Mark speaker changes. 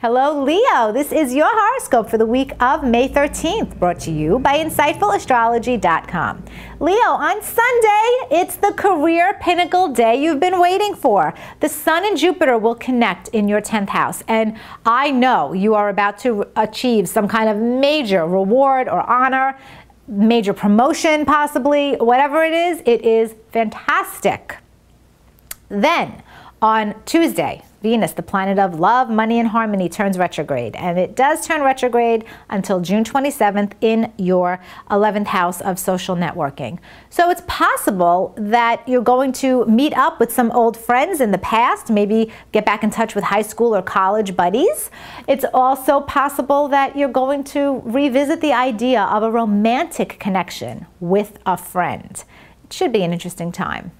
Speaker 1: Hello, Leo. This is your horoscope for the week of May 13th, brought to you by InsightfulAstrology.com. Leo, on Sunday, it's the career pinnacle day you've been waiting for. The Sun and Jupiter will connect in your 10th house, and I know you are about to achieve some kind of major reward or honor, major promotion, possibly, whatever it is, it is fantastic. Then, on Tuesday, Venus, the planet of love, money, and harmony, turns retrograde. And it does turn retrograde until June 27th in your 11th house of social networking. So it's possible that you're going to meet up with some old friends in the past, maybe get back in touch with high school or college buddies. It's also possible that you're going to revisit the idea of a romantic connection with a friend. It should be an interesting time.